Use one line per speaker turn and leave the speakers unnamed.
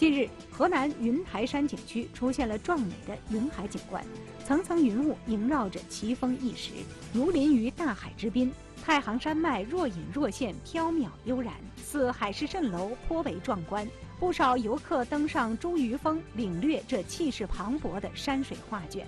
近日河南云台山景区出现了壮美的云海景观层层云雾萦绕着奇峰异石如临于大海之滨。太行山脉若隐若现飘渺悠然似海市蜃楼颇为壮观。不少游客登上茱萸峰领略这气势磅礴的山水画卷。